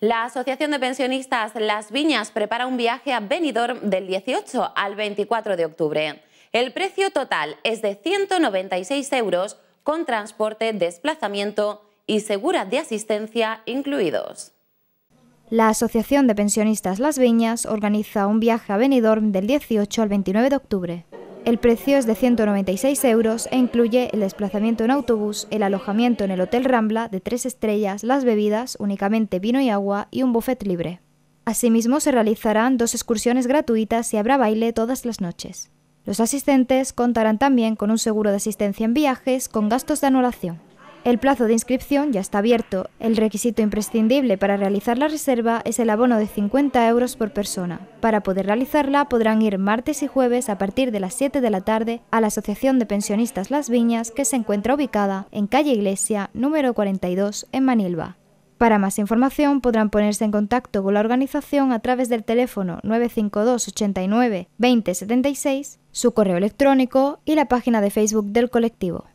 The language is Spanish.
La Asociación de Pensionistas Las Viñas prepara un viaje a Benidorm del 18 al 24 de octubre. El precio total es de 196 euros con transporte, desplazamiento y segura de asistencia incluidos. La Asociación de Pensionistas Las Viñas organiza un viaje a Benidorm del 18 al 29 de octubre. El precio es de 196 euros e incluye el desplazamiento en autobús, el alojamiento en el Hotel Rambla de tres estrellas, las bebidas, únicamente vino y agua y un buffet libre. Asimismo, se realizarán dos excursiones gratuitas y habrá baile todas las noches. Los asistentes contarán también con un seguro de asistencia en viajes con gastos de anulación. El plazo de inscripción ya está abierto. El requisito imprescindible para realizar la reserva es el abono de 50 euros por persona. Para poder realizarla podrán ir martes y jueves a partir de las 7 de la tarde a la Asociación de Pensionistas Las Viñas que se encuentra ubicada en calle Iglesia número 42 en Manilva. Para más información podrán ponerse en contacto con la organización a través del teléfono 952 89 20 76, su correo electrónico y la página de Facebook del colectivo.